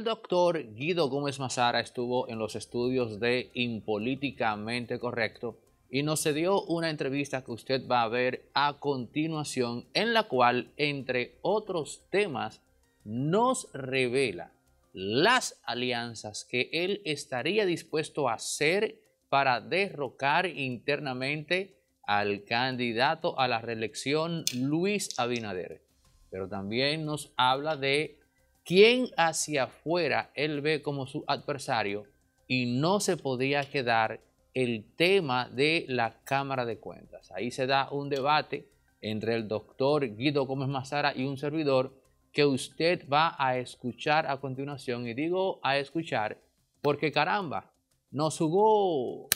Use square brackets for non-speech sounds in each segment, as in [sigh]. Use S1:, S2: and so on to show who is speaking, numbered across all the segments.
S1: El doctor Guido Gómez Mazara estuvo en los estudios de Impolíticamente Correcto y nos dio una entrevista que usted va a ver a continuación, en la cual, entre otros temas, nos revela las alianzas que él estaría dispuesto a hacer para derrocar internamente al candidato a la reelección Luis Abinader. Pero también nos habla de quién hacia afuera él ve como su adversario y no se podía quedar el tema de la Cámara de Cuentas. Ahí se da un debate entre el doctor Guido Gómez Mazara y un servidor que usted va a escuchar a continuación. Y digo a escuchar porque caramba, nos jugó,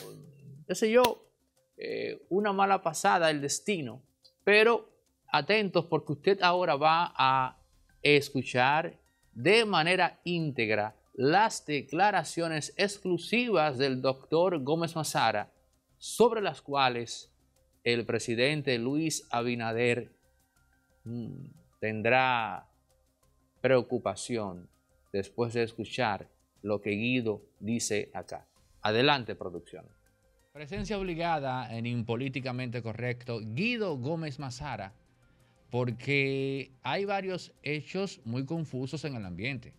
S1: qué sé yo, eh, una mala pasada el destino. Pero atentos porque usted ahora va a escuchar de manera íntegra las declaraciones exclusivas del doctor Gómez Mazara sobre las cuales el presidente Luis Abinader mm, tendrá preocupación después de escuchar lo que Guido dice acá. Adelante, producción. Presencia obligada en Impolíticamente Correcto, Guido Gómez Mazara, porque hay varios hechos muy confusos en el ambiente.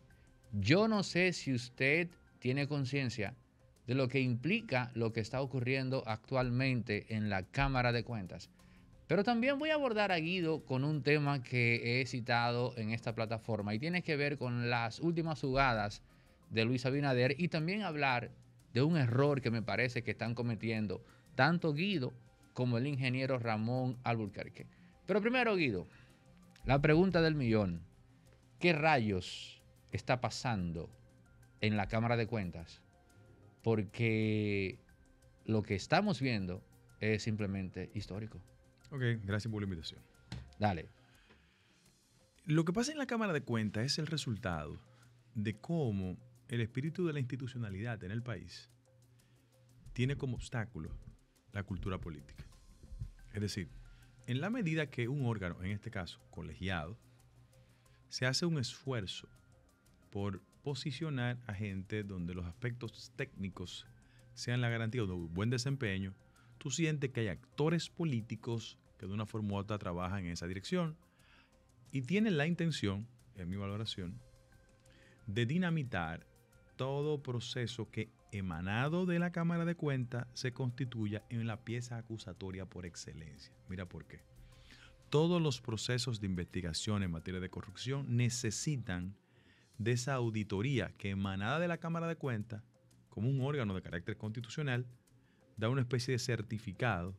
S1: Yo no sé si usted tiene conciencia de lo que implica lo que está ocurriendo actualmente en la Cámara de Cuentas. Pero también voy a abordar a Guido con un tema que he citado en esta plataforma y tiene que ver con las últimas jugadas de Luis Abinader y también hablar de un error que me parece que están cometiendo tanto Guido como el ingeniero Ramón Alburquerque. Pero primero, Guido, la pregunta del millón. ¿Qué rayos está pasando en la Cámara de Cuentas? Porque lo que estamos viendo es simplemente histórico.
S2: Ok, gracias por la invitación.
S1: Dale.
S2: Lo que pasa en la Cámara de Cuentas es el resultado de cómo el espíritu de la institucionalidad en el país tiene como obstáculo la cultura política. Es decir, en la medida que un órgano, en este caso colegiado, se hace un esfuerzo por posicionar a gente donde los aspectos técnicos sean la garantía de un buen desempeño, tú sientes que hay actores políticos que de una forma u otra trabajan en esa dirección y tienen la intención, en mi valoración, de dinamitar todo proceso que emanado de la Cámara de Cuentas se constituya en la pieza acusatoria por excelencia. Mira por qué. Todos los procesos de investigación en materia de corrupción necesitan de esa auditoría que emanada de la Cámara de Cuentas, como un órgano de carácter constitucional, da una especie de certificado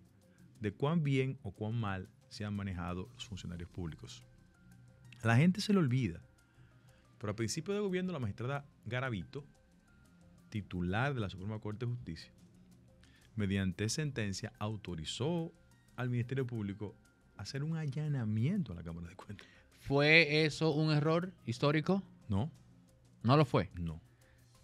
S2: de cuán bien o cuán mal se han manejado los funcionarios públicos. A la gente se le olvida, pero a principio de gobierno la magistrada Garavito, titular de la Suprema Corte de Justicia, mediante sentencia autorizó al Ministerio Público a hacer un allanamiento a la Cámara de Cuentas.
S1: ¿Fue eso un error histórico?
S2: No.
S1: ¿No lo fue?
S2: No.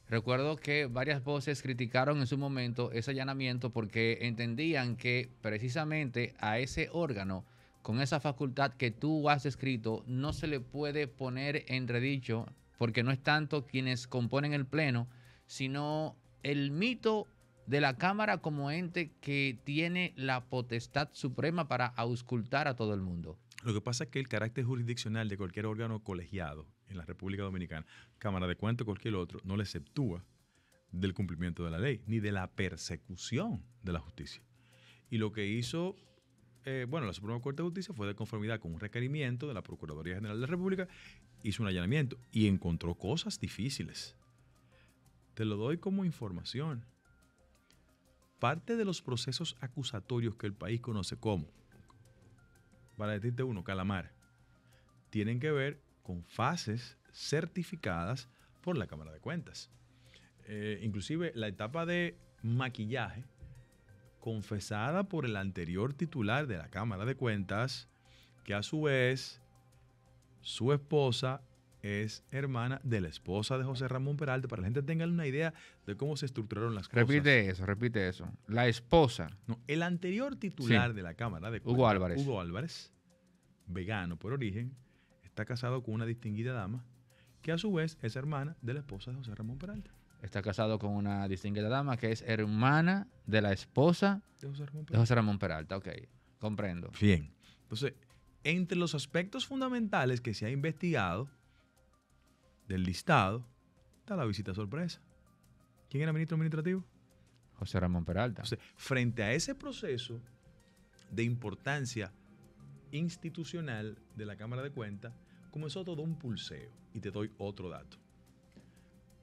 S1: Recuerdo que varias voces criticaron en su momento ese allanamiento porque entendían que precisamente a ese órgano, con esa facultad que tú has descrito, no se le puede poner entredicho porque no es tanto quienes componen el Pleno, sino el mito de la Cámara como ente que tiene la potestad suprema para auscultar a todo el mundo.
S2: Lo que pasa es que el carácter jurisdiccional de cualquier órgano colegiado en la República Dominicana, Cámara de Cuentas o cualquier otro, no le exceptúa del cumplimiento de la ley, ni de la persecución de la justicia. Y lo que hizo, eh, bueno, la Suprema Corte de Justicia fue de conformidad con un requerimiento de la Procuraduría General de la República, hizo un allanamiento y encontró cosas difíciles. Te lo doy como información. Parte de los procesos acusatorios que el país conoce como, para decirte uno, calamar, tienen que ver con fases certificadas por la Cámara de Cuentas. Eh, inclusive la etapa de maquillaje, confesada por el anterior titular de la Cámara de Cuentas, que a su vez su esposa es hermana de la esposa de José Ramón Peralta, para que la gente tenga una idea de cómo se estructuraron las
S1: cosas. Repite eso, repite eso. La esposa.
S2: No, el anterior titular de la Cámara de
S1: Hugo Álvarez.
S2: Hugo Álvarez, vegano por origen, está casado con una distinguida dama que a su vez es hermana de la esposa de José Ramón Peralta.
S1: Está casado con una distinguida dama que es hermana de la esposa
S2: De José Ramón
S1: de
S2: Peralta.
S1: José Ramón Peralta. Ok, comprendo.
S2: Bien. Entonces, entre los aspectos fundamentales que se ha investigado del listado está la visita sorpresa. ¿Quién era ministro administrativo?
S1: José Ramón Peralta.
S2: Entonces, frente a ese proceso de importancia institucional de la Cámara de Cuentas, comenzó todo un pulseo. Y te doy otro dato.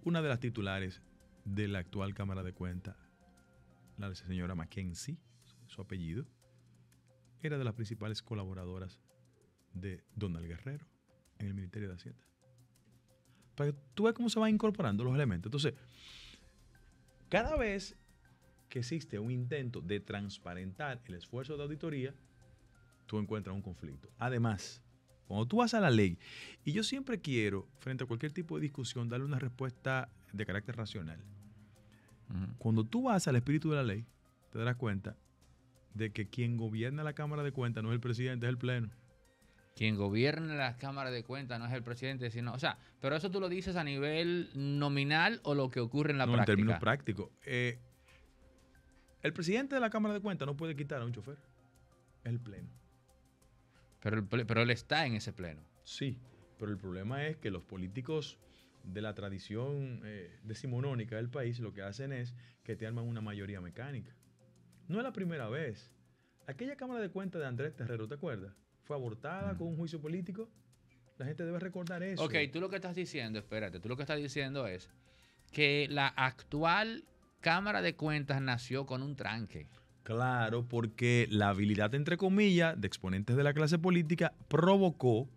S2: Una de las titulares de la actual Cámara de Cuentas, la señora Mackenzie, su apellido, era de las principales colaboradoras de Donald Guerrero en el Ministerio de Hacienda. Para que tú veas cómo se van incorporando los elementos. Entonces, cada vez que existe un intento de transparentar el esfuerzo de auditoría, tú encuentras un conflicto. Además, cuando tú vas a la ley, y yo siempre quiero, frente a cualquier tipo de discusión, darle una respuesta de carácter racional. Cuando tú vas al espíritu de la ley, te darás cuenta de que quien gobierna la Cámara de Cuentas no es el presidente, es el Pleno.
S1: Quien gobierna la Cámara de Cuentas no es el presidente, sino. O sea, pero eso tú lo dices a nivel nominal o lo que ocurre en la
S2: no, en
S1: práctica.
S2: términos prácticos. Eh, el presidente de la Cámara de Cuentas no puede quitar a un chofer. Es el Pleno.
S1: pero, el pero él está en ese pleno.
S2: Sí, pero el problema es que los políticos de la tradición eh, decimonónica del país lo que hacen es que te arman una mayoría mecánica. No es la primera vez. Aquella Cámara de Cuentas de Andrés Terrero, ¿te acuerdas? Fue abortada
S1: Mm.
S2: con un juicio político. La gente debe recordar eso.
S1: Ok, tú lo que estás diciendo, espérate, tú lo que estás diciendo es que la actual Cámara de Cuentas nació con un tranque.
S2: Claro, porque la habilidad, entre comillas, de exponentes de la clase política provocó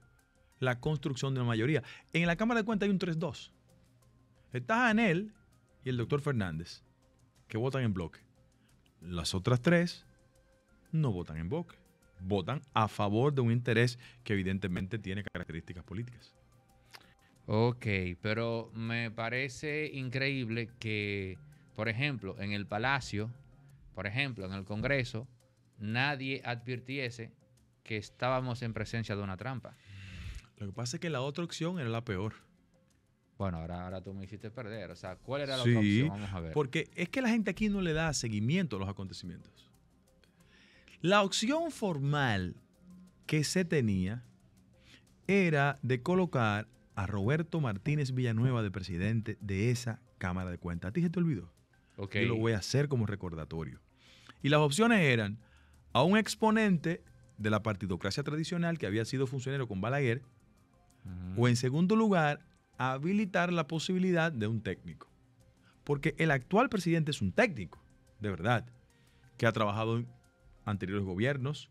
S2: la construcción de una mayoría. En la Cámara de Cuentas hay un 3-2. Está Anel y el doctor Fernández, que votan en bloque. Las otras tres no votan en bloque. Votan a favor de un interés que evidentemente tiene características políticas.
S1: Ok, pero me parece increíble que, por ejemplo, en el Palacio, por ejemplo, en el Congreso, nadie advirtiese que estábamos en presencia de una trampa.
S2: Lo que pasa es que la otra opción era la peor.
S1: Bueno, ahora, ahora tú me hiciste perder. O sea, ¿cuál era la
S2: Sí,
S1: otra opción? Vamos a ver.
S2: Porque es que la gente aquí no le da seguimiento a los acontecimientos. La opción formal que se tenía era de colocar a Roberto Martínez Villanueva de presidente de esa Cámara de Cuentas. ¿A ti se te olvidó?
S1: Ok.
S2: Yo lo voy a hacer como recordatorio. Y las opciones eran a un exponente de la partidocracia tradicional que había sido funcionario con Balaguer, o en segundo lugar, habilitar la posibilidad de un técnico. Porque el actual presidente es un técnico, de verdad, que ha trabajado en anteriores gobiernos.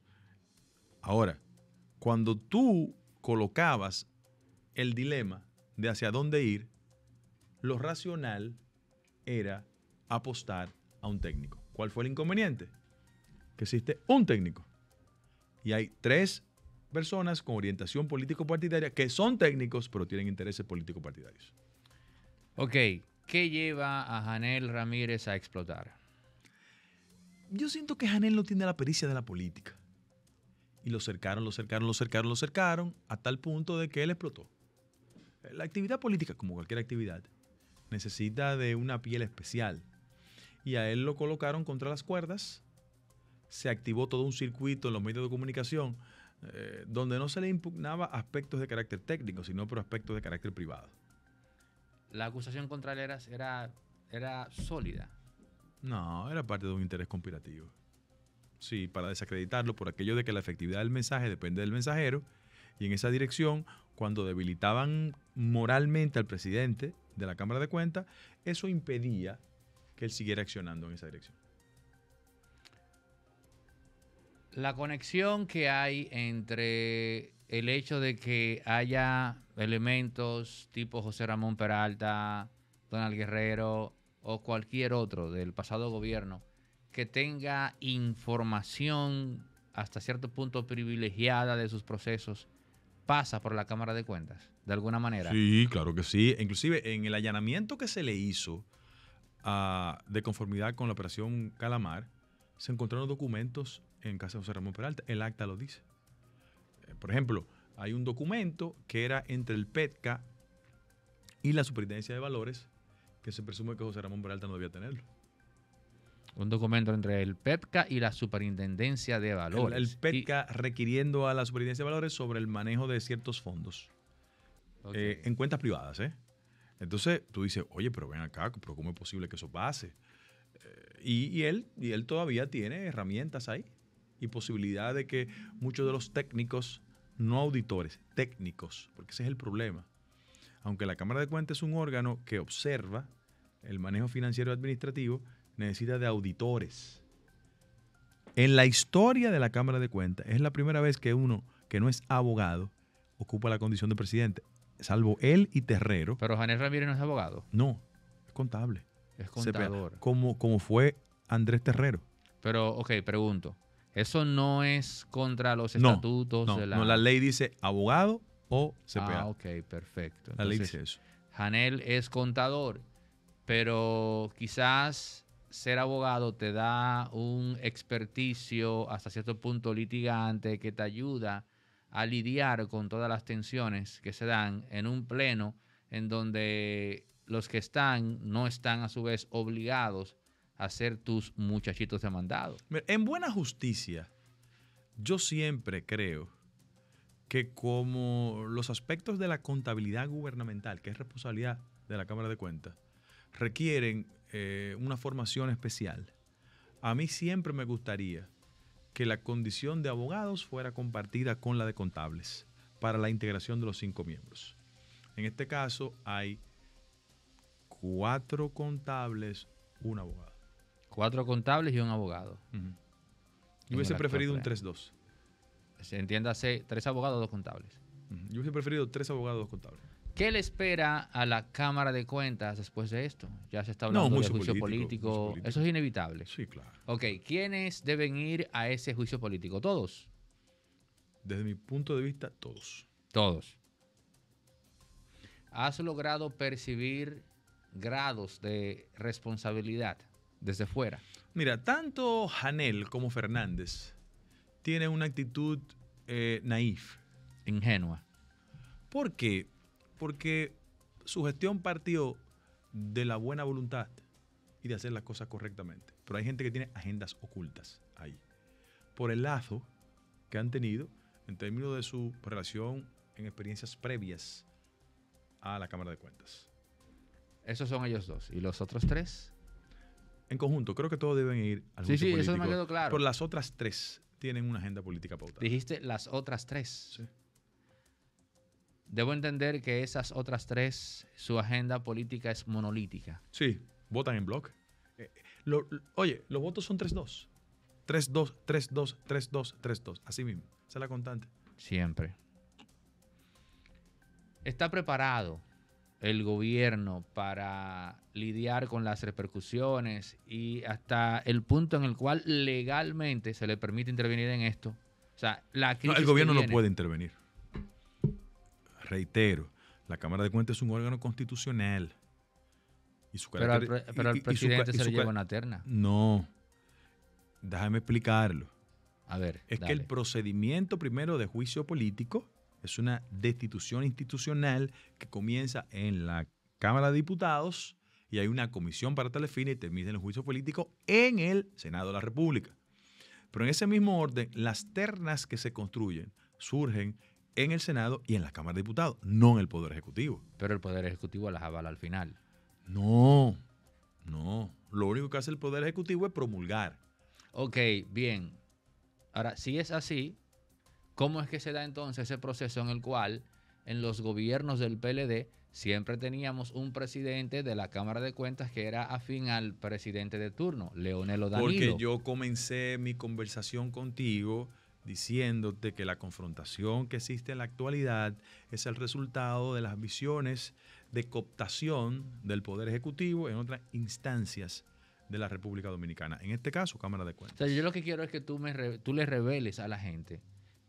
S2: Ahora, cuando tú colocabas el dilema de hacia dónde ir, lo racional era apostar a un técnico. ¿Cuál fue el inconveniente? Que existe un técnico. Y hay tres personas con orientación político-partidaria que son técnicos, pero tienen intereses político-partidarios.
S1: Ok, ¿qué lleva a Janel Ramírez a explotar?
S2: Yo siento que Janel no tiene la pericia de la política. Y lo cercaron, lo cercaron, lo cercaron, lo cercaron, a tal punto de que él explotó. La actividad política, como cualquier actividad, necesita de una piel especial. Y a él lo colocaron contra las cuerdas. Se activó todo un circuito en los medios de comunicación eh, donde no se le impugnaba aspectos de carácter técnico, sino por aspectos de carácter privado.
S1: La acusación contra él era, era, era sólida.
S2: No, era parte de un interés conspirativo. Sí, para desacreditarlo por aquello de que la efectividad del mensaje depende del mensajero. Y en esa dirección, cuando debilitaban moralmente al presidente de la Cámara de Cuentas, eso impedía que él siguiera accionando en esa dirección.
S1: La conexión que hay entre el hecho de que haya elementos tipo José Ramón Peralta, Donald Guerrero o cualquier otro del pasado gobierno que tenga información hasta cierto punto privilegiada de sus procesos pasa por la Cámara de Cuentas, de alguna manera.
S2: Sí, claro que sí. Inclusive en el allanamiento que se le hizo ah, de conformidad con la operación Calamar, se encontraron documentos en casa de José Ramón Peralta. El acta lo dice. Eh, Por ejemplo, hay un documento que era entre el PETCA y la Superintendencia de Valores, que se presume que José Ramón Peralta no debía tenerlo.
S1: Un documento entre el PEPCA y la Superintendencia de Valores.
S2: El, el PEPCA requiriendo a la Superintendencia de Valores sobre el manejo de ciertos fondos eh, en cuentas privadas. ¿eh? Entonces tú dices, oye, pero ven acá, pero ¿cómo es posible que eso pase? Eh, y, él, y él todavía tiene herramientas ahí y posibilidad de que muchos de los técnicos, no auditores, técnicos, porque ese es el problema. Aunque la Cámara de Cuentas es un órgano que observa el manejo financiero administrativo, necesita de auditores. En la historia de la Cámara de Cuentas es la primera vez que uno que no es abogado ocupa la condición de presidente, salvo él y Terrero.
S1: Pero Janel Ramírez no es abogado.
S2: No, es contable.
S1: Es contador.
S2: Como, como fue Andrés Terrero.
S1: Pero, ok, pregunto. ¿Eso no es contra los estatutos
S2: de la.? No, la ley dice abogado o CPA.
S1: Ah, ok, perfecto.
S2: la ley dice eso.
S1: Janel es contador, pero quizás ser abogado te da un experticio hasta cierto punto litigante que te ayuda a lidiar con todas las tensiones que se dan en un pleno en donde los que están no están a su vez obligados a ser tus muchachitos demandados.
S2: En buena justicia, yo siempre creo que como los aspectos de la contabilidad gubernamental, que es responsabilidad de la Cámara de Cuentas, requieren eh, una formación especial, a mí siempre me gustaría que la condición de abogados fuera compartida con la de contables para la integración de los cinco miembros. En este caso hay cuatro contables, un abogado.
S1: Cuatro contables y un abogado.
S2: Yo hubiese preferido un 3-2.
S1: Entiéndase, tres abogados, dos contables.
S2: Yo hubiese preferido tres abogados, dos contables.
S1: ¿Qué le espera a la Cámara de Cuentas después de esto? Ya se está hablando de juicio político, Eso es inevitable.
S2: Sí, claro.
S1: Ok, ¿quiénes deben ir a ese juicio político? ¿Todos?
S2: Desde mi punto de vista, todos.
S1: Todos. ¿Has logrado percibir grados de responsabilidad desde fuera?
S2: Mira, tanto Janel como Fernández tienen una actitud eh, naif.
S1: Ingenua.
S2: ¿Por qué? porque su gestión partió de la buena voluntad y de hacer las cosas correctamente. Pero hay gente que tiene agendas ocultas ahí. Por el lazo que han tenido en términos de su relación en experiencias previas a la Cámara de Cuentas.
S1: Esos son ellos dos. ¿Y los otros tres?
S2: En conjunto, creo que todos deben ir
S1: al Sí, sí, eso me quedó claro.
S2: Pero las otras tres tienen una agenda política pautada.
S1: Dijiste las otras tres. Sí. Debo entender que esas otras tres, su agenda política es monolítica.
S2: Sí, votan en bloque. Eh, oye, los votos son 3-2. 3-2, 3-2, 3-2, 3-2. Así mismo. Esa es la constante.
S1: Siempre. ¿Está preparado el gobierno para lidiar con las repercusiones y hasta el punto en el cual legalmente se le permite intervenir en esto? O sea, la
S2: crisis el gobierno no puede intervenir reitero, la Cámara de Cuentas es un órgano constitucional.
S1: Y su pero, al, presidente se le lleva una terna.
S2: No. Déjame explicarlo.
S1: A ver.
S2: Es que el procedimiento primero de juicio político es una destitución institucional que comienza en la Cámara de Diputados y hay una comisión para tal fin y termina el juicio político en el Senado de la República. Pero en ese mismo orden, las ternas que se construyen surgen en el Senado y en la Cámara de Diputados, no en el Poder Ejecutivo.
S1: Pero el Poder Ejecutivo las avala al final.
S2: No, no. Lo único que hace el Poder Ejecutivo es promulgar.
S1: Ok, bien. Ahora, si es así, ¿cómo es que se da entonces ese proceso en el cual en los gobiernos del PLD siempre teníamos un presidente de la Cámara de Cuentas que era afín al presidente de turno, Leonel Danilo?
S2: Porque yo comencé mi conversación contigo diciéndote que la confrontación que existe en la actualidad es el resultado de las visiones de cooptación del Poder Ejecutivo en otras instancias de la República Dominicana. En este caso, Cámara de Cuentas.
S1: yo lo que quiero es que tú, me, tú le reveles a la gente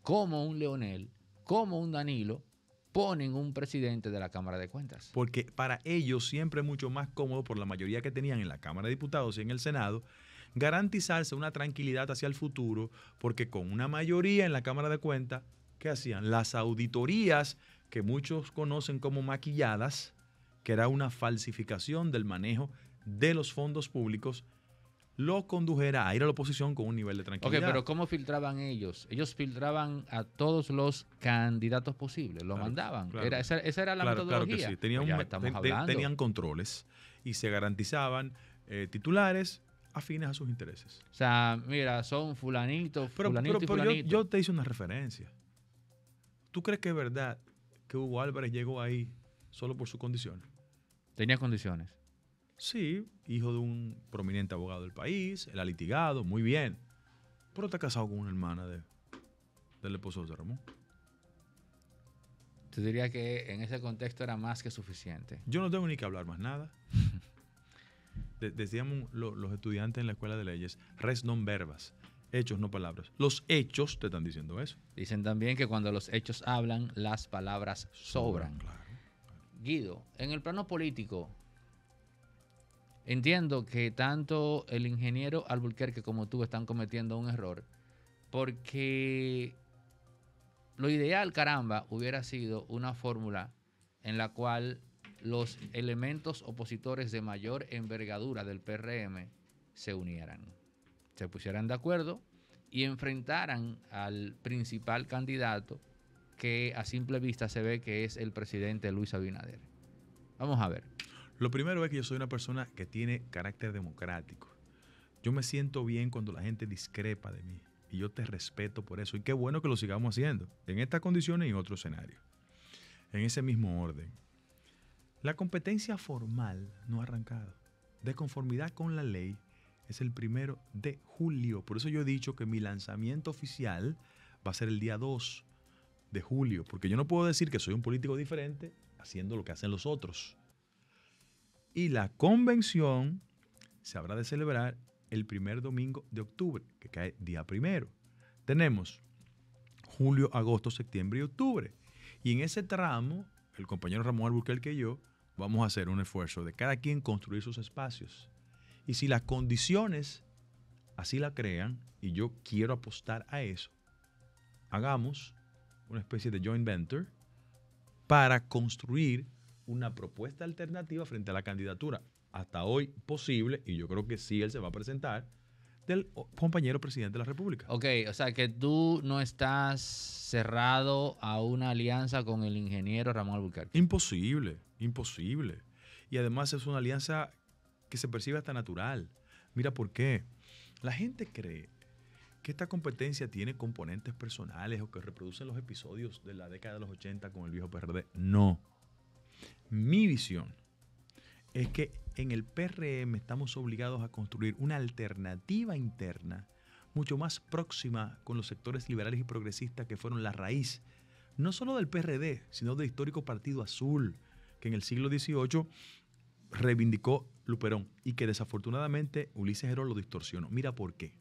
S1: cómo un Leonel, cómo un Danilo ponen un presidente de la Cámara de Cuentas.
S2: Porque para ellos siempre es mucho más cómodo por la mayoría que tenían en la Cámara de Diputados y en el Senado garantizarse una tranquilidad hacia el futuro, porque con una mayoría en la Cámara de Cuentas, ¿qué hacían? Las auditorías que muchos conocen como maquilladas, que era una falsificación del manejo de los fondos públicos, lo condujera a ir a la oposición con un nivel de tranquilidad.
S1: Ok, pero ¿cómo filtraban ellos? Ellos filtraban a todos los candidatos posibles, lo mandaban. Era, esa, era la metodología. Claro que sí.
S2: Tenían, tenían controles y se garantizaban eh, titulares afines a sus intereses.
S1: O sea, mira, son fulanitos,
S2: pero,
S1: fulanito
S2: pero, pero yo, yo, te hice una referencia. ¿Tú crees que es verdad que Hugo Álvarez llegó ahí solo por sus condiciones?
S1: Tenía condiciones.
S2: Sí, hijo de un prominente abogado del país, él ha litigado, muy bien. Pero está casado con una hermana de, del esposo de Ramón.
S1: Tú dirías que en ese contexto era más que suficiente.
S2: Yo no tengo ni que hablar más nada. [laughs] decíamos los estudiantes en la escuela de leyes, res non verbas, hechos no palabras. Los hechos te están diciendo eso.
S1: Dicen también que cuando los hechos hablan, las palabras sobran. Guido, en el plano político, entiendo que tanto el ingeniero Albuquerque como tú están cometiendo un error, porque lo ideal, caramba, hubiera sido una fórmula en la cual los elementos opositores de mayor envergadura del PRM se unieran, se pusieran de acuerdo y enfrentaran al principal candidato que a simple vista se ve que es el presidente Luis Abinader. Vamos a ver.
S2: Lo primero es que yo soy una persona que tiene carácter democrático. Yo me siento bien cuando la gente discrepa de mí y yo te respeto por eso. Y qué bueno que lo sigamos haciendo en estas condiciones y en otro escenario. En ese mismo orden. La competencia formal no ha arrancado. De conformidad con la ley es el primero de julio. Por eso yo he dicho que mi lanzamiento oficial va a ser el día 2 de julio. Porque yo no puedo decir que soy un político diferente haciendo lo que hacen los otros. Y la convención se habrá de celebrar el primer domingo de octubre, que cae día primero. Tenemos julio, agosto, septiembre y octubre. Y en ese tramo, el compañero Ramón Albuquerque y yo vamos a hacer un esfuerzo de cada quien construir sus espacios. Y si las condiciones así la crean, y yo quiero apostar a eso, hagamos una especie de joint venture para construir una propuesta alternativa frente a la candidatura hasta hoy posible, y yo creo que sí él se va a presentar, del compañero presidente de la República.
S1: Ok, o sea que tú no estás cerrado a una alianza con el ingeniero Ramón Albuquerque.
S2: Imposible, imposible. Y además es una alianza que se percibe hasta natural. Mira por qué. La gente cree que esta competencia tiene componentes personales o que reproducen los episodios de la década de los 80 con el viejo PRD. No. Mi visión es que en el PRM estamos obligados a construir una alternativa interna mucho más próxima con los sectores liberales y progresistas que fueron la raíz, no solo del PRD, sino del histórico Partido Azul, que en el siglo XVIII reivindicó Luperón y que desafortunadamente Ulises Herón lo distorsionó. Mira por qué.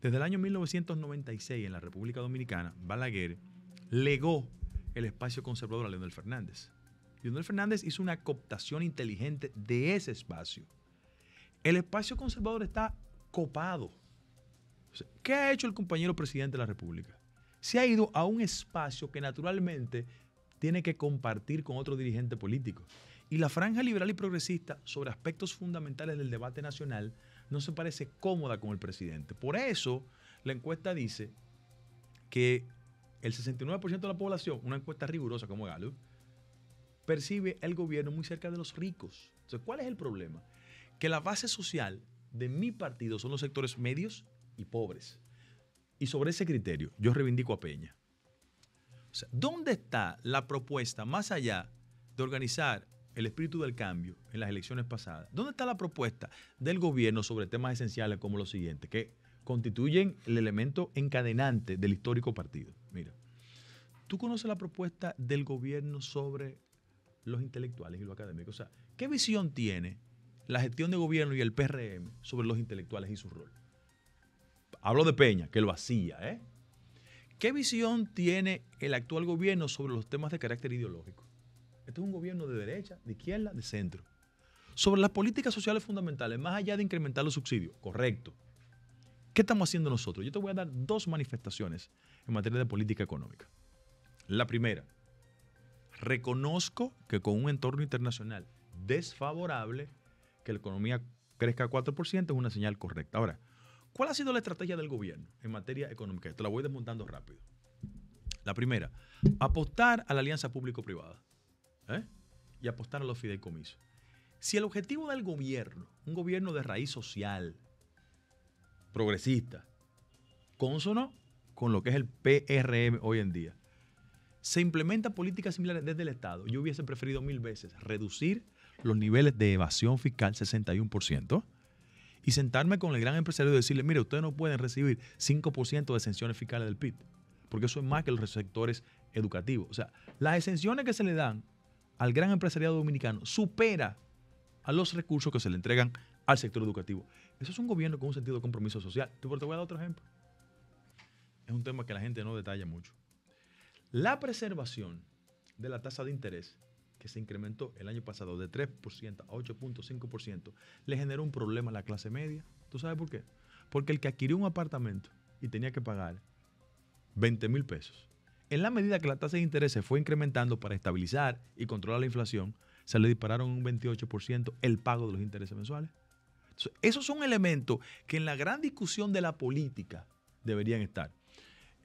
S2: Desde el año 1996 en la República Dominicana, Balaguer legó el espacio conservador a Leonel Fernández. Leonel Fernández hizo una cooptación inteligente de ese espacio. El espacio conservador está copado. ¿Qué ha hecho el compañero presidente de la República? Se ha ido a un espacio que naturalmente tiene que compartir con otro dirigente político. Y la franja liberal y progresista sobre aspectos fundamentales del debate nacional no se parece cómoda con el presidente. Por eso la encuesta dice que el 69% de la población, una encuesta rigurosa como Galo, percibe el gobierno muy cerca de los ricos. Entonces, ¿cuál es el problema? Que la base social de mi partido son los sectores medios y pobres. Y sobre ese criterio, yo reivindico a Peña. ¿dónde está la propuesta más allá de organizar el espíritu del cambio en las elecciones pasadas? ¿Dónde está la propuesta del gobierno sobre temas esenciales como los siguientes, que constituyen el elemento encadenante del histórico partido? Mira, ¿tú conoces la propuesta del gobierno sobre los intelectuales y los académicos. O sea, ¿qué visión tiene la gestión de gobierno y el PRM sobre los intelectuales y su rol? Hablo de Peña, que lo hacía, ¿eh? ¿Qué visión tiene el actual gobierno sobre los temas de carácter ideológico? Este es un gobierno de derecha, de izquierda, de centro. Sobre las políticas sociales fundamentales, más allá de incrementar los subsidios, correcto. ¿Qué estamos haciendo nosotros? Yo te voy a dar dos manifestaciones en materia de política económica. La primera, Reconozco que con un entorno internacional desfavorable, que la economía crezca 4% es una señal correcta. Ahora, ¿cuál ha sido la estrategia del gobierno en materia económica? Te la voy desmontando rápido. La primera, apostar a la alianza público-privada ¿eh? y apostar a los fideicomisos. Si el objetivo del gobierno, un gobierno de raíz social, progresista, consono con lo que es el PRM hoy en día, se implementan políticas similares desde el Estado, yo hubiese preferido mil veces reducir los niveles de evasión fiscal 61% y sentarme con el gran empresario y decirle, mire, ustedes no pueden recibir 5% de exenciones fiscales del PIB, porque eso es más que los sectores educativos. O sea, las exenciones que se le dan al gran empresariado dominicano supera a los recursos que se le entregan al sector educativo. Eso es un gobierno con un sentido de compromiso social. Te voy a dar otro ejemplo. Es un tema que la gente no detalla mucho. La preservación de la tasa de interés, que se incrementó el año pasado de 3% a 8.5%, le generó un problema a la clase media. ¿Tú sabes por qué? Porque el que adquirió un apartamento y tenía que pagar 20 mil pesos, en la medida que la tasa de interés se fue incrementando para estabilizar y controlar la inflación, se le dispararon un 28% el pago de los intereses mensuales. esos son elementos que en la gran discusión de la política deberían estar.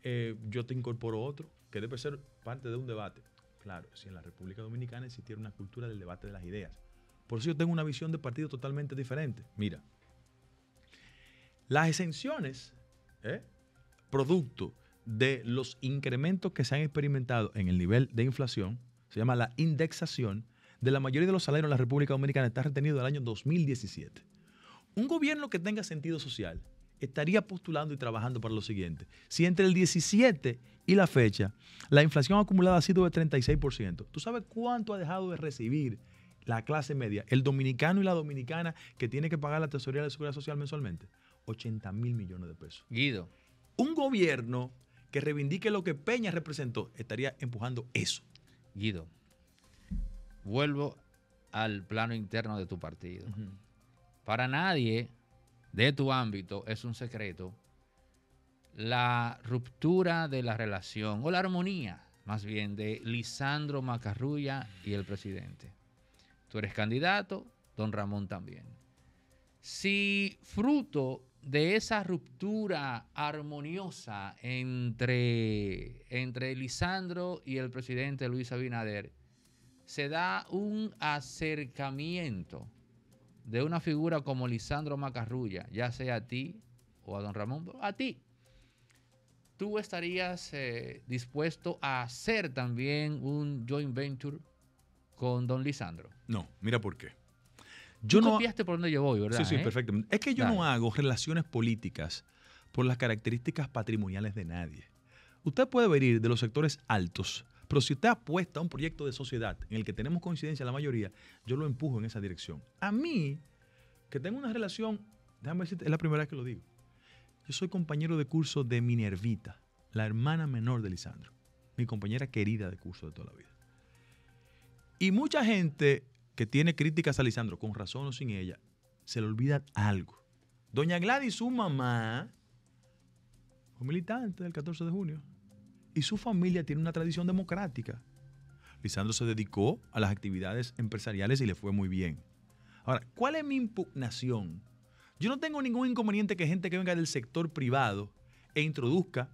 S2: Eh, yo te incorporo otro que debe ser parte de un debate. Claro, si en la República Dominicana existiera una cultura del debate de las ideas. Por eso yo tengo una visión de partido totalmente diferente. Mira, las exenciones, ¿eh? producto de los incrementos que se han experimentado en el nivel de inflación, se llama la indexación, de la mayoría de los salarios en la República Dominicana está retenido del año 2017. Un gobierno que tenga sentido social estaría postulando y trabajando para lo siguiente. Si entre el 17 y la fecha la inflación acumulada ha sido de 36%, ¿tú sabes cuánto ha dejado de recibir la clase media, el dominicano y la dominicana que tiene que pagar la tesorería de la seguridad social mensualmente? 80 mil millones de pesos.
S1: Guido.
S2: Un gobierno que reivindique lo que Peña representó estaría empujando eso.
S1: Guido, vuelvo al plano interno de tu partido. Para nadie de tu ámbito es un secreto, la ruptura de la relación, o la armonía, más bien, de Lisandro Macarrulla y el presidente. Tú eres candidato, don Ramón también. Si fruto de esa ruptura armoniosa entre, entre Lisandro y el presidente Luis Abinader, se da un acercamiento de una figura como Lisandro Macarrulla, ya sea a ti o a don Ramón, a ti, ¿tú estarías eh, dispuesto a hacer también un joint venture con don Lisandro?
S2: No, mira por qué.
S1: Yo no copiaste por donde yo voy, ¿verdad?
S2: Sí, sí, eh? perfecto. Es que yo no hago relaciones políticas por las características patrimoniales de nadie. Usted puede venir de los sectores altos, pero si usted apuesta a un proyecto de sociedad en el que tenemos coincidencia la mayoría, yo lo empujo en esa dirección. A mí, que tengo una relación, déjame decirte, es la primera vez que lo digo. Yo soy compañero de curso de Minervita, la hermana menor de Lisandro, mi compañera querida de curso de toda la vida. Y mucha gente que tiene críticas a Lisandro, con razón o sin ella, se le olvida algo. Doña Gladys, su mamá, fue militante del 14 de junio y su familia tiene una tradición democrática. Lisandro se dedicó a las actividades empresariales y le fue muy bien. Ahora, ¿cuál es mi impugnación? Yo no tengo ningún inconveniente que gente que venga del sector privado e introduzca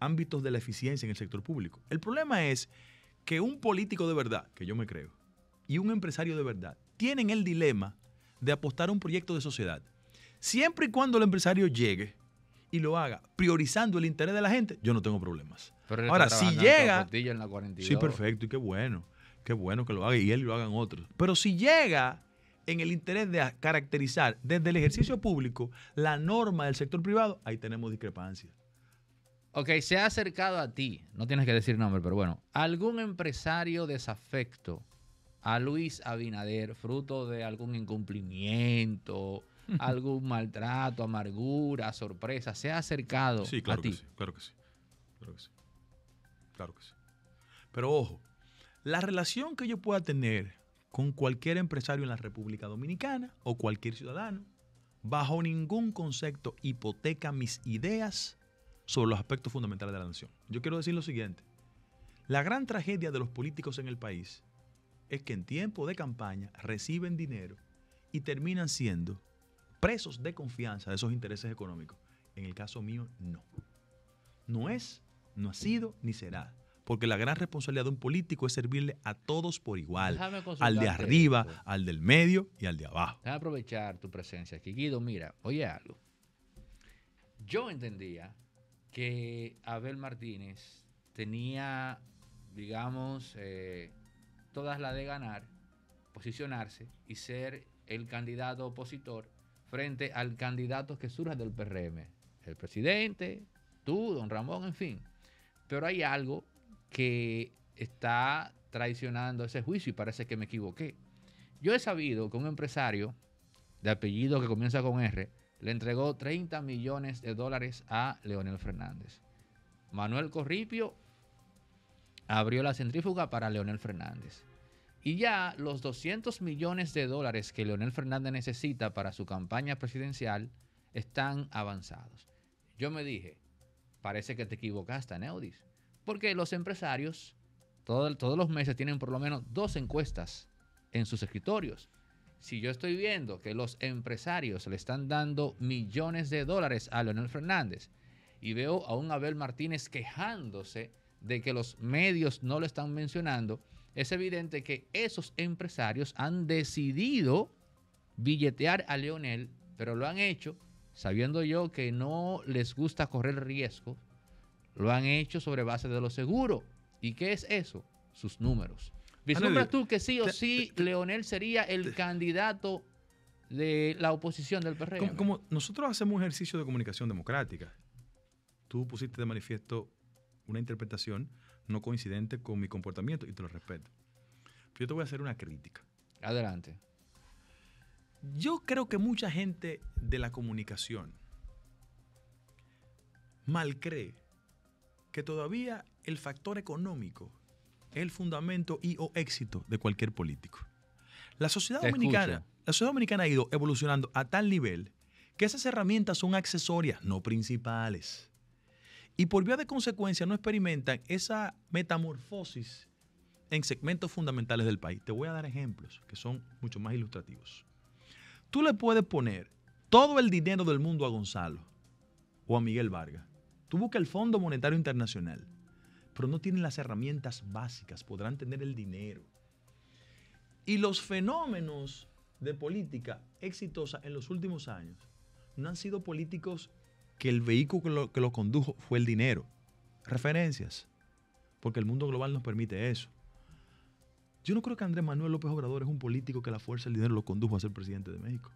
S2: ámbitos de la eficiencia en el sector público. El problema es que un político de verdad, que yo me creo, y un empresario de verdad tienen el dilema de apostar a un proyecto de sociedad. Siempre y cuando el empresario llegue y lo haga priorizando el interés de la gente, yo no tengo problemas. Ahora, si llega... sí, perfecto, y qué bueno. Qué bueno que lo haga y él y lo hagan otros. Pero si llega en el interés de caracterizar desde el ejercicio público la norma del sector privado, ahí tenemos discrepancias.
S1: Ok, se ha acercado a ti, no tienes que decir nombre, pero bueno, algún empresario desafecto a Luis Abinader, fruto de algún incumplimiento, algún maltrato, amargura, sorpresa, se ha acercado
S2: sí, claro
S1: a ti.
S2: Que sí, claro que sí. Claro que sí. Claro que sí. Pero ojo, la relación que yo pueda tener con cualquier empresario en la República Dominicana o cualquier ciudadano, bajo ningún concepto hipoteca mis ideas sobre los aspectos fundamentales de la nación. Yo quiero decir lo siguiente. La gran tragedia de los políticos en el país es que en tiempo de campaña reciben dinero y terminan siendo presos de confianza de esos intereses económicos. En el caso mío, no. No es, no ha sido ni será. Porque la gran responsabilidad de un político es servirle a todos por igual. Al de arriba, al del medio y al de abajo.
S1: Déjame aprovechar tu presencia aquí. Guido, mira, oye algo. Yo entendía que Abel Martínez tenía, digamos, eh, todas las de ganar, posicionarse y ser el candidato opositor frente al candidato que surja del PRM. El presidente, tú, don Ramón, en fin. Pero hay algo que está traicionando ese juicio y parece que me equivoqué. Yo he sabido que un empresario de apellido que comienza con R le entregó 30 millones de dólares a Leonel Fernández. Manuel Corripio abrió la centrífuga para Leonel Fernández. Y ya los 200 millones de dólares que Leonel Fernández necesita para su campaña presidencial están avanzados. Yo me dije, parece que te equivocaste, Neudis, porque los empresarios todos los meses tienen por lo menos dos encuestas en sus escritorios. Si yo estoy viendo que los empresarios le están dando millones de dólares a Leonel Fernández y veo a un Abel Martínez quejándose de que los medios no lo están mencionando, es evidente que esos empresarios han decidido billetear a Leonel, pero lo han hecho sabiendo yo que no les gusta correr riesgo, lo han hecho sobre base de lo seguro. ¿Y qué es eso? Sus números. Vislumbras tú que sí o sí Leonel sería el candidato de la oposición del PRM.
S2: Como, como, nosotros hacemos un ejercicio de comunicación democrática, tú pusiste de manifiesto una interpretación no coincidente con mi comportamiento y te lo respeto. Pero yo te voy a hacer una crítica.
S1: Adelante.
S2: Yo creo que mucha gente de la comunicación mal cree que todavía el factor económico es el fundamento y o éxito de cualquier político. La sociedad dominicana, la sociedad dominicana ha ido evolucionando a tal nivel que esas herramientas son accesorias, no principales y por vía de consecuencia no experimentan esa metamorfosis en segmentos fundamentales del país. Te voy a dar ejemplos que son mucho más ilustrativos. Tú le puedes poner todo el dinero del mundo a Gonzalo o a Miguel Vargas. Tú buscas el Fondo Monetario Internacional, pero no tienen las herramientas básicas, podrán tener el dinero. Y los fenómenos de política exitosa en los últimos años no han sido políticos que el vehículo que lo, condujo fue el dinero. Referencias. Porque el mundo global nos permite eso. Yo no creo que Andrés Manuel López Obrador es un político que la fuerza del dinero lo condujo a ser presidente de México.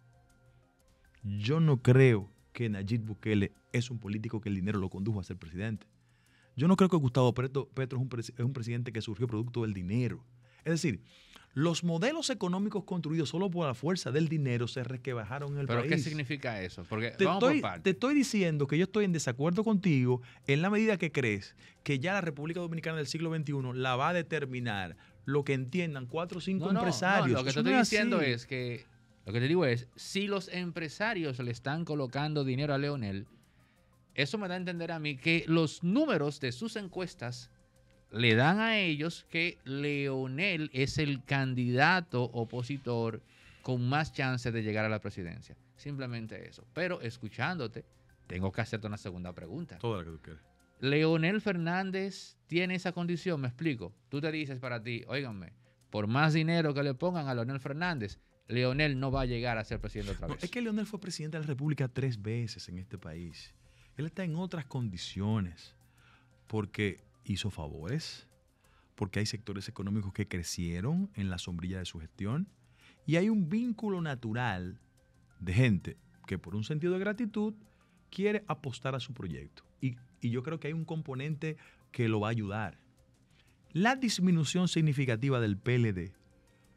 S2: Yo no creo que Nayib Bukele es un político que el dinero lo condujo a ser presidente. Yo no creo que Gustavo Petro, es, un es un presidente que surgió producto del dinero. Es decir, los modelos económicos construidos solo por la fuerza del dinero se requebajaron en el país.
S1: ¿Pero qué significa eso? Porque
S2: te, estoy, te estoy diciendo que yo estoy en desacuerdo contigo en la medida que crees que ya la República Dominicana del siglo XXI la va a determinar lo que entiendan cuatro o cinco empresarios.
S1: lo que te estoy diciendo es que, lo que te digo es, si los empresarios le están colocando dinero a Leonel, eso me da a entender a mí que los números de sus encuestas le dan a ellos que Leonel es el candidato opositor con más chance de llegar a la presidencia. Simplemente eso. Pero escuchándote, tengo que hacerte una segunda pregunta.
S2: Toda la que tú quieres.
S1: Leonel Fernández tiene esa condición, me explico. Tú te dices para ti, óiganme, por más dinero que le pongan a Leonel Fernández, Leonel no va a llegar a ser presidente otra vez.
S2: es que Leonel fue presidente de la República tres veces en este país. Él está en otras condiciones. Porque hizo favores, porque hay sectores económicos que crecieron en la sombrilla de su gestión y hay un vínculo natural de gente que por un sentido de gratitud quiere apostar a su proyecto. Y, yo creo que hay un componente que lo va a ayudar. La disminución significativa del PLD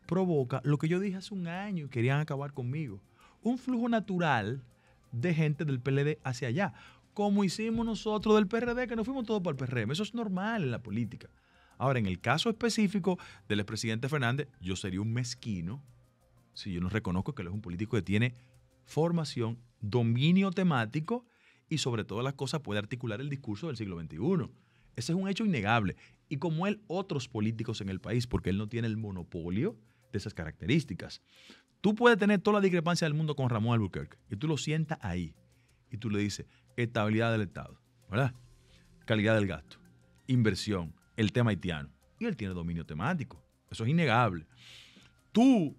S2: provoca lo que yo dije hace un año y querían acabar conmigo. Un flujo natural de gente del PLD hacia allá como hicimos nosotros del PRD, que nos fuimos todos para el PRM. Eso es normal en la política. Ahora, en el caso específico del expresidente Fernández, yo sería un mezquino si yo no reconozco que él es un político que tiene formación, dominio temático y sobre todas las cosas puede articular el discurso del siglo XXI. Ese es un hecho innegable. Y como él, otros políticos en el país, porque él no tiene el monopolio de esas características. Tú puedes tener toda la discrepancia del mundo con Ramón Albuquerque y tú lo sientas ahí y tú le dices estabilidad del Estado, ¿verdad? Calidad del gasto, inversión, el tema haitiano. Y él tiene dominio temático. Eso es innegable. Tú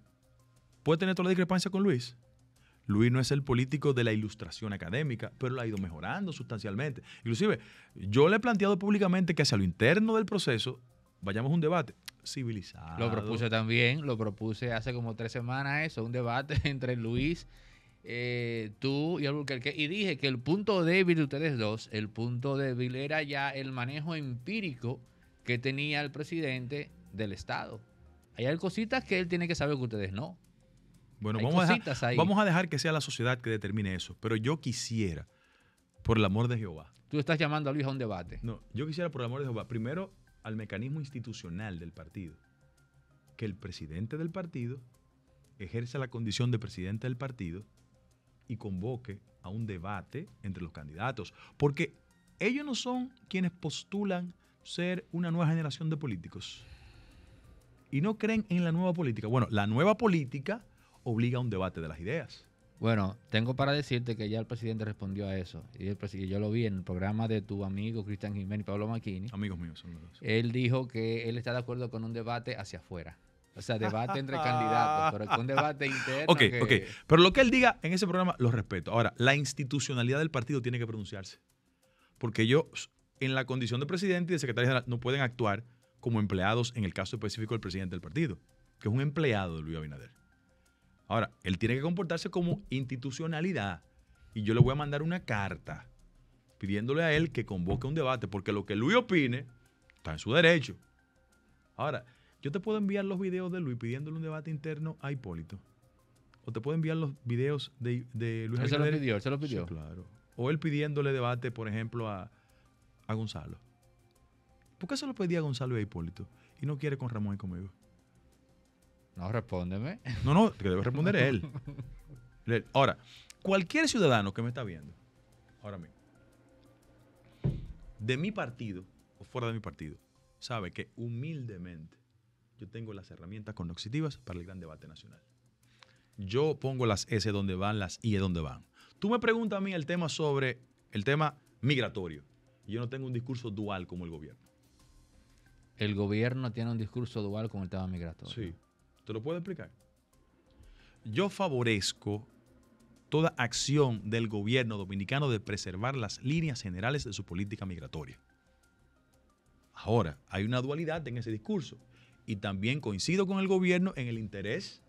S2: puedes tener toda la discrepancia con Luis. Luis no es el político de la ilustración académica, pero lo ha ido mejorando sustancialmente. Inclusive, yo le he planteado públicamente que hacia lo interno del proceso vayamos a un debate civilizado.
S1: Lo propuse también, lo propuse hace como tres semanas eso, un debate [laughs] entre Luis, eh, tú y Albuquerque, y dije que el punto débil de ustedes dos, el punto débil era ya el manejo empírico que tenía el presidente del Estado. Hay cositas que él tiene que saber que ustedes no.
S2: Bueno, vamos a, dejar, vamos a dejar que sea la sociedad que determine eso, pero yo quisiera, por el amor de Jehová.
S1: Tú estás llamando a Luis a un debate.
S2: No, yo quisiera, por el amor de Jehová, primero al mecanismo institucional del partido, que el presidente del partido ejerza la condición de presidente del partido y convoque a un debate entre los candidatos, porque ellos no son quienes postulan ser una nueva generación de políticos y no creen en la nueva política. Bueno, la nueva política obliga a un debate de las ideas.
S1: Bueno, tengo para decirte que ya el presidente respondió a eso. Y el yo lo vi en el programa de tu amigo Cristian Jiménez y Pablo Maquini.
S2: Amigos míos son los dos.
S1: Él dijo que él está de acuerdo con un debate hacia afuera. O sea, debate entre candidatos, pero con un debate interno.
S2: Ok, ok. Pero lo que él diga en ese programa lo respeto. Ahora, la institucionalidad del partido tiene que pronunciarse. Porque ellos, en la condición de presidente y de secretario general, no pueden actuar como empleados en el caso específico del presidente del partido, que es un empleado de Luis Abinader. Ahora, él tiene que comportarse como institucionalidad. Y yo le voy a mandar una carta pidiéndole a él que convoque un debate, porque lo que Luis opine está en su derecho. Ahora, yo te puedo enviar los videos de Luis pidiéndole un debate interno a Hipólito. O te puedo enviar los videos de, de Luis
S1: Él se lo pidió, él se lo pidió.
S2: Sí, claro. O él pidiéndole debate, por ejemplo, a, a Gonzalo. ¿Por qué se lo pedía a Gonzalo y a Hipólito? Y no quiere con Ramón y conmigo.
S1: No, respóndeme.
S2: No, no, que debe responder él. [laughs] Ahora, cualquier ciudadano que me está viendo, ahora mismo, de mi partido o fuera de mi partido, sabe que humildemente yo tengo las herramientas cognitivas para el gran debate nacional. Yo pongo las S donde van, las I donde van. Tú me preguntas a mí el tema sobre el tema migratorio. Yo no tengo un discurso dual como el gobierno.
S1: El gobierno tiene un discurso dual con el tema migratorio.
S2: Sí. ¿Te lo puedo explicar? Yo favorezco toda acción del gobierno dominicano de preservar las líneas generales de su política migratoria. Ahora, hay una dualidad en ese discurso y también coincido con el gobierno en el interés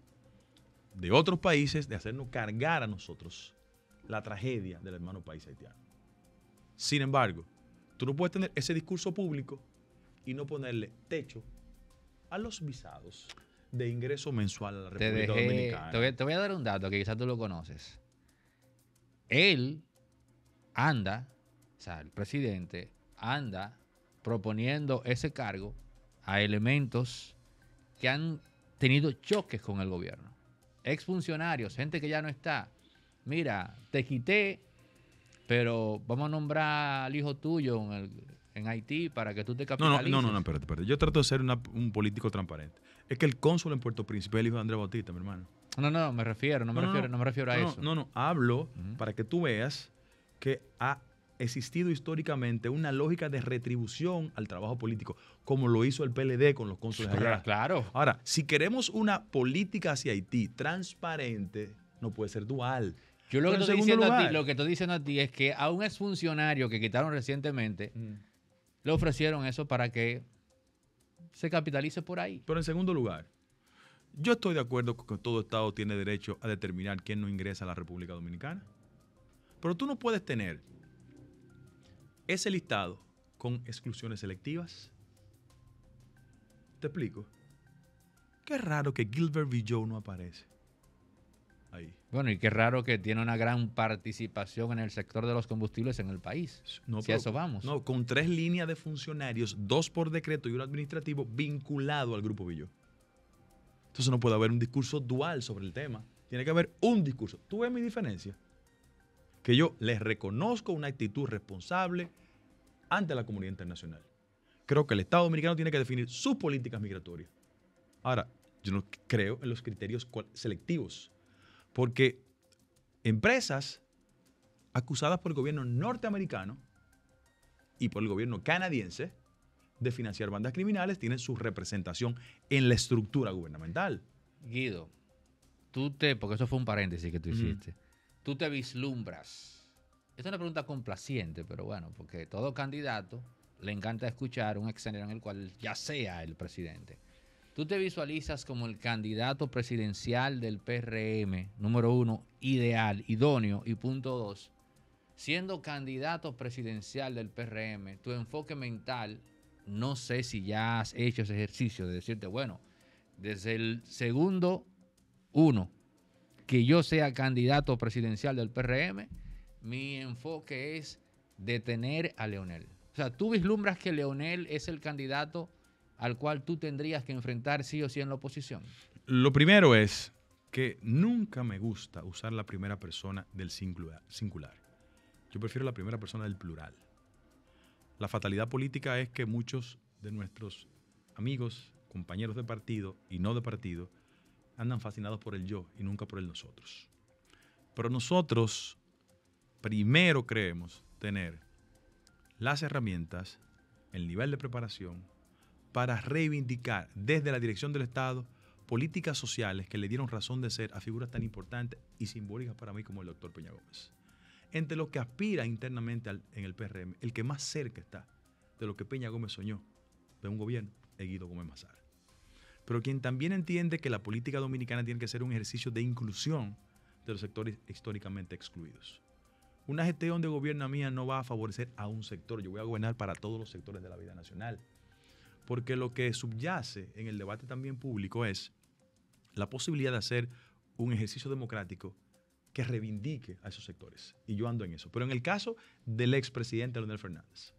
S2: de otros países de hacernos cargar a nosotros la tragedia del hermano país haitiano. Sin embargo, tú no puedes tener ese discurso público y no ponerle techo a los visados de ingreso mensual a la República Dominicana.
S1: Te voy, a dar un dato que quizás tú lo conoces. Él anda, o sea, el presidente anda proponiendo ese cargo a elementos que han tenido choques con el gobierno. Exfuncionarios, gente que ya no está. Mira, te quité, pero vamos a nombrar al hijo tuyo en, Haití para que tú te capitalices.
S2: No, no, no, no, espérate, espérate. Yo trato de ser un político transparente. Es que el cónsul en Puerto Príncipe es el hijo de Andrés Bautista, mi hermano.
S1: No, no, me refiero, no me, refiero, no, me refiero a eso.
S2: No, no, hablo para que tú veas que ha existido históricamente una lógica de retribución al trabajo político, como lo hizo el PLD con los cónsules allá.
S1: Claro.
S2: Ahora, si queremos una política hacia Haití transparente, no puede ser dual.
S1: Yo lo que, estoy diciendo a ti, lo que estoy diciendo a ti es que a un exfuncionario que quitaron recientemente, le ofrecieron eso para que se capitalice por ahí.
S2: Pero en segundo lugar, yo estoy de acuerdo con que todo Estado tiene derecho a determinar quién no ingresa a la República Dominicana. Pero tú no puedes tener ese listado con exclusiones selectivas. Te explico. Qué raro que Gilbert Villot no aparece.
S1: Bueno, y qué raro que tiene una gran participación en el sector de los combustibles en el país. No, si a eso vamos.
S2: No, con tres líneas de funcionarios, dos por decreto y uno administrativo vinculado al Grupo Villó. Entonces no puede haber un discurso dual sobre el tema. Tiene que haber un discurso. ¿Tú ves mi diferencia? Que yo les reconozco una actitud responsable ante la comunidad internacional. creo que el Estado dominicano tiene que definir sus políticas migratorias. Ahora, yo no creo en los criterios selectivos, porque empresas acusadas por el gobierno norteamericano y por el gobierno canadiense de financiar bandas criminales tienen su representación en la estructura gubernamental.
S1: Guido, tú te, porque eso fue un paréntesis que tú hiciste, tú te vislumbras. Esta es una pregunta complaciente, pero bueno, porque todo candidato le encanta escuchar un escenario en el cual ya sea el presidente. Tú te visualizas como el candidato presidencial del PRM, número uno, ideal, idóneo, y punto dos, siendo candidato presidencial del PRM, tu enfoque mental, no sé si ya has hecho ese ejercicio de decirte, bueno, desde el segundo uno, que yo sea candidato presidencial del PRM, mi enfoque es detener a Leonel. O sea, tú vislumbras que Leonel es el candidato al cual tú tendrías que enfrentar sí o sí en la oposición.
S2: Lo primero es que nunca me gusta usar la primera persona del singular. Yo prefiero la primera persona del plural. La fatalidad política es que muchos de nuestros amigos, compañeros de partido y no de partido, andan fascinados por el yo y nunca por el nosotros. Pero nosotros primero creemos tener las herramientas, el nivel de preparación para reivindicar desde la dirección del Estado políticas sociales que le dieron razón de ser a figuras tan importantes y simbólicas para mí como el doctor Peña Gómez. Entre los que aspira internamente en el PRM, el que más cerca está de lo que Peña Gómez soñó de un gobierno es Guido Gómez Mazara pero quien también entiende que la política dominicana tiene que ser un ejercicio de inclusión de los sectores históricamente excluidos. Una gestión de gobierno mía no va a favorecer a un sector, yo voy a gobernar para todos los sectores de la vida nacional. Porque lo que subyace en el debate también público es la posibilidad de hacer un ejercicio democrático que reivindique a esos sectores. Y yo ando en eso. Pero en el caso del expresidente Leonel Fernández,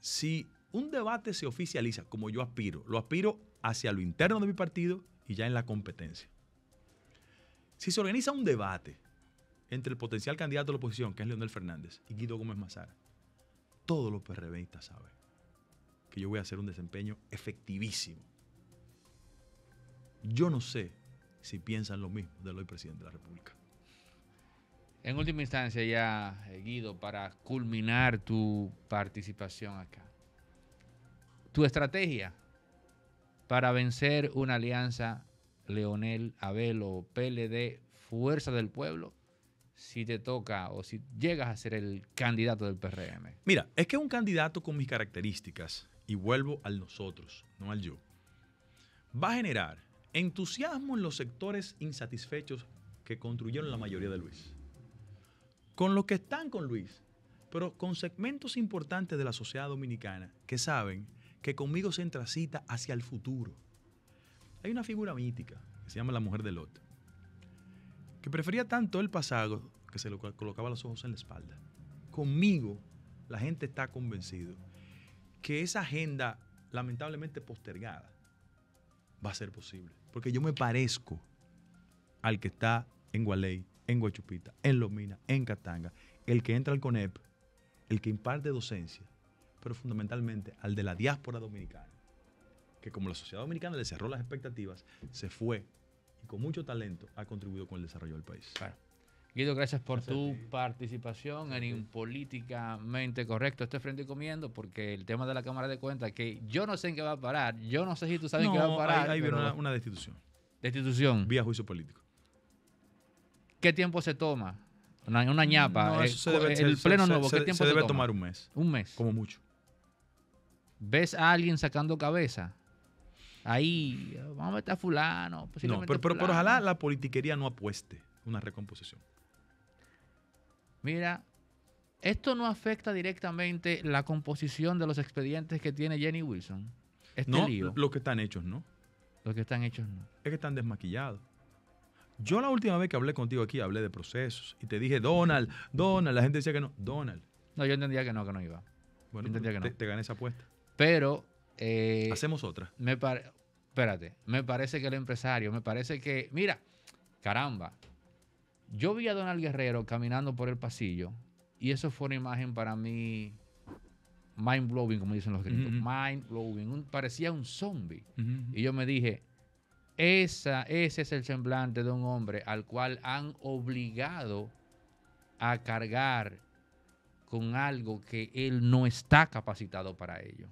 S2: si un debate se oficializa como yo aspiro. Lo aspiro hacia lo interno de mi partido y ya en la competencia. Si se organiza un debate entre el potencial candidato de la oposición, que es Leonel Fernández, y Guido Gómez Mazara, todos los PRBistas saben que yo voy a hacer un desempeño efectivísimo. Yo no sé si piensan lo mismo del hoy presidente de la República.
S1: En última instancia ya, eh, Guido, para culminar tu participación acá tu estrategia para vencer una alianza Leonel, Abel o PLD, Fuerza del Pueblo, si te toca o si llegas a ser el candidato del PRM?
S2: Mira, es que un candidato con mis características, y vuelvo al nosotros, no al yo, va a generar entusiasmo en los sectores insatisfechos que construyeron la mayoría de Luis. Con los que están con Luis, pero con segmentos importantes de la sociedad dominicana que saben que conmigo se cita hacia el futuro. Hay una figura mítica que se llama la mujer de Lot, que prefería tanto el pasado que se le colocaba los ojos en la espalda. Conmigo la gente está convencido que esa agenda lamentablemente postergada va a ser posible. Porque yo me parezco al que está en Gualey, en Guachupita, en Lomina, en Catanga, el que entra al CONEP, el que imparte docencia, pero fundamentalmente al de la diáspora dominicana, que como la sociedad dominicana le cerró las expectativas, se fue y con mucho talento ha contribuido con el desarrollo del país.
S1: Guido, gracias por tu participación en Impolíticamente Correcto. Estoy frente y comiendo porque el tema de la Cámara de Cuentas, que yo no sé en qué va a parar, yo no sé si tú sabes en qué va a parar.
S2: Hay, una, una destitución.
S1: Destitución.
S2: Vía juicio político.
S1: ¿Qué tiempo se toma? Una, ñapa. Eh, el pleno nuevo, ¿qué tiempo
S2: se, debe tomar un mes.
S1: Un mes.
S2: Como mucho
S1: ves a alguien sacando cabeza, ahí vamos a meter a fulano.
S2: No, pero, pero, ojalá la politiquería no apueste una recomposición.
S1: Mira, esto no afecta directamente la composición de los expedientes que tiene Jenny Wilson.
S2: Este no, los que están hechos, ¿no?
S1: Los que están hechos, no.
S2: Es que están desmaquillados. Yo la última vez que hablé contigo aquí hablé de procesos y te dije, Donald, Donald, la gente decía que no, Donald.
S1: No, yo entendía que no, que no iba.
S2: Bueno, entendía que no. te gané esa apuesta.
S1: Pero... Eh,
S2: Hacemos otra.
S1: Me Espérate, me parece que el empresario, me parece que... Mira, caramba. Yo vi a Donald Guerrero caminando por el pasillo y eso fue una imagen para mí mind blowing, como dicen los gringos. Mind blowing. parecía un zombie. Y yo me dije, esa, ese es el semblante de un hombre al cual han obligado a cargar con algo que él no está capacitado para ello.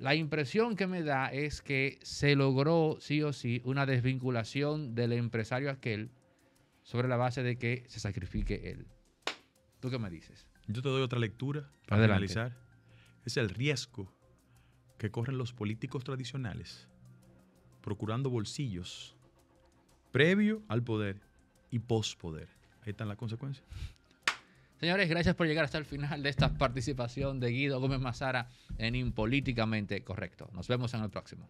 S1: La impresión que me da es que se logró sí o sí una desvinculación del empresario aquel sobre la base de que se sacrifique él. ¿Tú qué me dices?
S2: Yo te doy otra lectura para analizar. Es el riesgo que corren los políticos tradicionales procurando bolsillos previo al poder y post-poder. Ahí están las consecuencias.
S1: Señores, gracias por llegar hasta el final de esta participación de Guido Gómez Mazara en Impolíticamente Correcto. Nos vemos en el próximo.